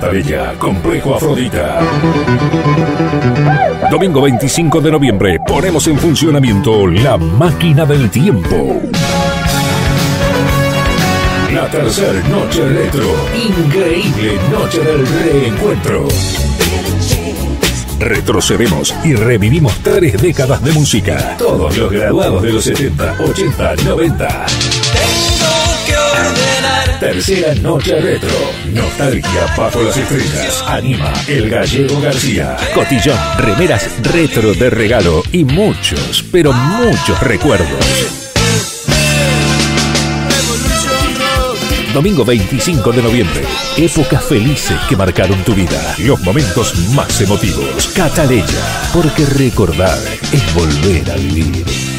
Catalella, Complejo Afrodita. Domingo 25 de noviembre ponemos en funcionamiento la máquina del tiempo. La tercera noche retro. Increíble noche del reencuentro. Retrocedemos y revivimos tres décadas de música. Todos los graduados de los 70, 80, 90. Tercera noche retro. Nostalgia bajo las estrellas. Anima el gallego García. Cotillón, remeras retro de regalo y muchos, pero muchos recuerdos. Domingo 25 de noviembre. Épocas felices que marcaron tu vida. Los momentos más emotivos. Cataleya. Porque recordar es volver a vivir.